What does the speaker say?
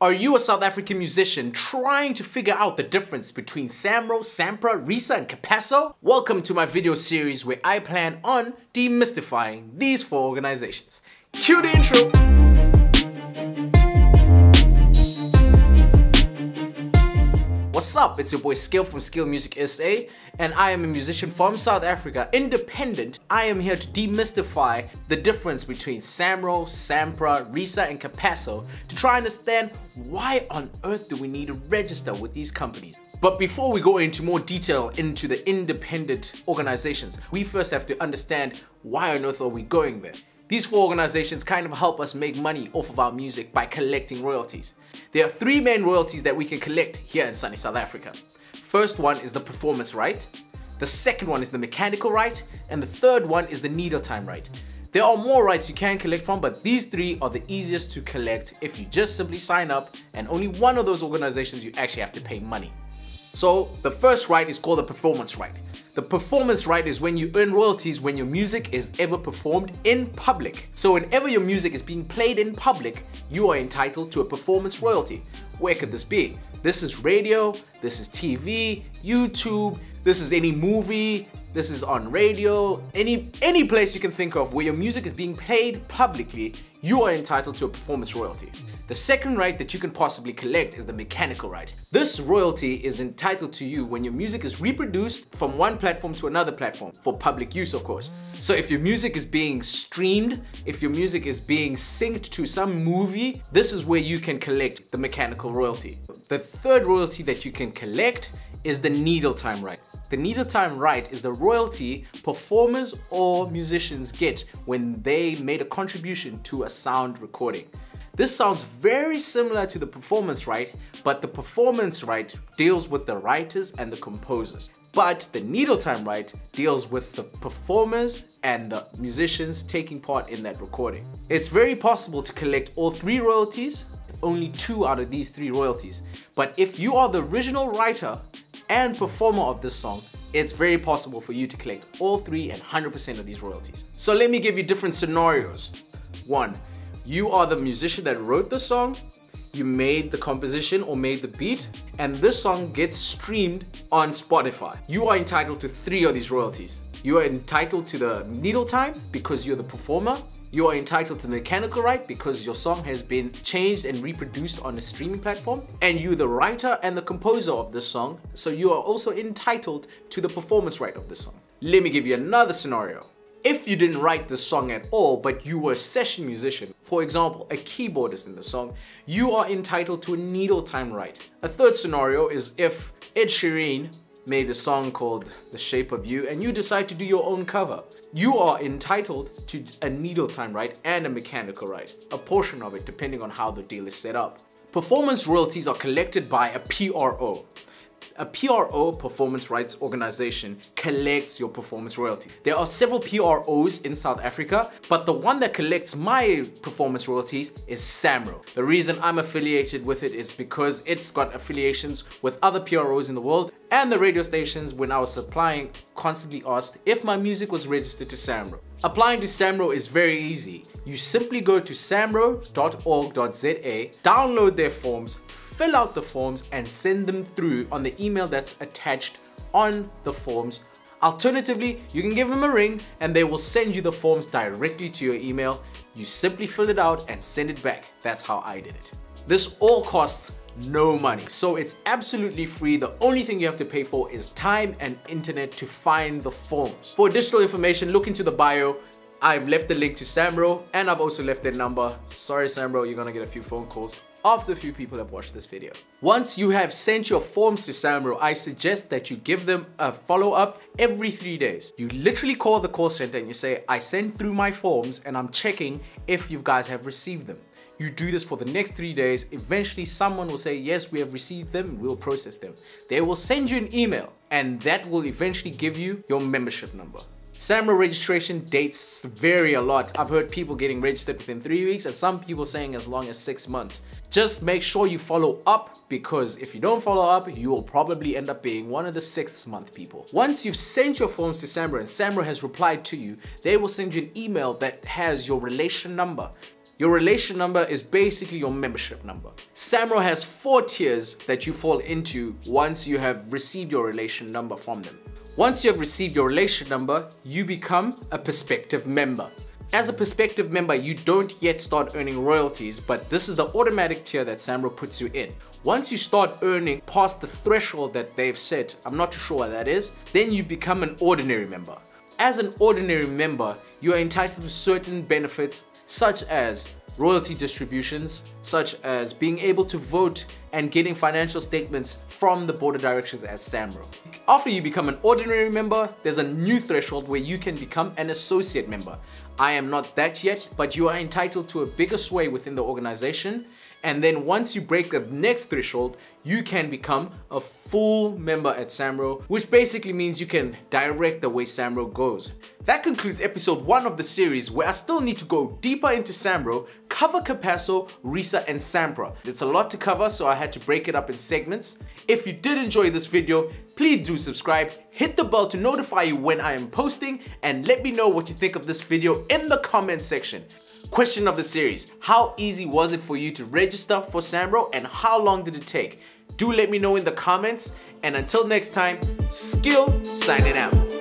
Are you a South African musician trying to figure out the difference between Samro, Sampra, Risa and Capasso? Welcome to my video series where I plan on demystifying these four organizations. Cue the intro! Up? It's your boy Skill from Skill Music SA, and I am a musician from South Africa, independent. I am here to demystify the difference between Samro, Sampra, Risa, and Capasso to try and understand why on earth do we need to register with these companies. But before we go into more detail into the independent organizations, we first have to understand why on earth are we going there. These four organizations kind of help us make money off of our music by collecting royalties. There are three main royalties that we can collect here in sunny South Africa. First one is the performance right, the second one is the mechanical right, and the third one is the needle time right. There are more rights you can collect from, but these three are the easiest to collect if you just simply sign up and only one of those organizations you actually have to pay money. So the first right is called the performance right. The performance right is when you earn royalties when your music is ever performed in public. So whenever your music is being played in public, you are entitled to a performance royalty. Where could this be? This is radio, this is TV, YouTube, this is any movie, this is on radio, any any place you can think of where your music is being played publicly, you are entitled to a performance royalty. The second right that you can possibly collect is the mechanical right. This royalty is entitled to you when your music is reproduced from one platform to another platform, for public use of course. So if your music is being streamed, if your music is being synced to some movie, this is where you can collect the mechanical royalty. The third royalty that you can collect is the needle time right. The needle time right is the royalty performers or musicians get when they made a contribution to a sound recording. This sounds very similar to the performance right, but the performance right deals with the writers and the composers. But the needle time right deals with the performers and the musicians taking part in that recording. It's very possible to collect all three royalties, only two out of these three royalties. But if you are the original writer and performer of this song, it's very possible for you to collect all three and 100% of these royalties. So let me give you different scenarios. One, you are the musician that wrote the song, you made the composition or made the beat, and this song gets streamed on Spotify. You are entitled to three of these royalties. You are entitled to the needle time because you're the performer. You are entitled to the mechanical right because your song has been changed and reproduced on a streaming platform. And you're the writer and the composer of this song, so you are also entitled to the performance right of the song. Let me give you another scenario. If you didn't write the song at all, but you were a session musician, for example, a keyboardist in the song, you are entitled to a needle time right. A third scenario is if Ed Sheeran made a song called The Shape of You and you decide to do your own cover. You are entitled to a needle time right and a mechanical right, a portion of it depending on how the deal is set up. Performance royalties are collected by a PRO. A PRO, Performance Rights Organization, collects your performance royalty. There are several PROs in South Africa, but the one that collects my performance royalties is SAMRO. The reason I'm affiliated with it is because it's got affiliations with other PROs in the world and the radio stations when I was applying constantly asked if my music was registered to SAMRO. Applying to SAMRO is very easy. You simply go to samro.org.za, download their forms, fill out the forms and send them through on the email that's attached on the forms. Alternatively, you can give them a ring and they will send you the forms directly to your email. You simply fill it out and send it back. That's how I did it. This all costs no money. So it's absolutely free. The only thing you have to pay for is time and internet to find the forms. For additional information, look into the bio. I've left the link to Samro and I've also left their number. Sorry Samro, you're gonna get a few phone calls after a few people have watched this video. Once you have sent your forms to Samro, I suggest that you give them a follow-up every three days. You literally call the call center and you say, I sent through my forms and I'm checking if you guys have received them. You do this for the next three days. Eventually someone will say, yes, we have received them, we'll process them. They will send you an email and that will eventually give you your membership number. SAMRO registration dates vary a lot. I've heard people getting registered within three weeks and some people saying as long as six months. Just make sure you follow up because if you don't follow up, you will probably end up being one of the sixth month people. Once you've sent your forms to SAMRO and SAMRO has replied to you, they will send you an email that has your relation number. Your relation number is basically your membership number. Samro has four tiers that you fall into once you have received your relation number from them. Once you have received your relation number, you become a prospective member. As a prospective member, you don't yet start earning royalties, but this is the automatic tier that Samro puts you in. Once you start earning past the threshold that they've set, I'm not too sure what that is, then you become an ordinary member. As an ordinary member, you are entitled to certain benefits such as royalty distributions, such as being able to vote and getting financial statements from the board of directors as SAMRO. After you become an ordinary member, there's a new threshold where you can become an associate member. I am not that yet, but you are entitled to a bigger sway within the organization and then once you break the next threshold, you can become a full member at Samro, which basically means you can direct the way Samro goes. That concludes episode 1 of the series where I still need to go deeper into Samro, cover Capasso, Risa and Sampra. It's a lot to cover so I had to break it up in segments. If you did enjoy this video, please do subscribe, hit the bell to notify you when I am posting and let me know what you think of this video in the comment section. Question of the series, how easy was it for you to register for Samro and how long did it take? Do let me know in the comments and until next time, Skill signing out.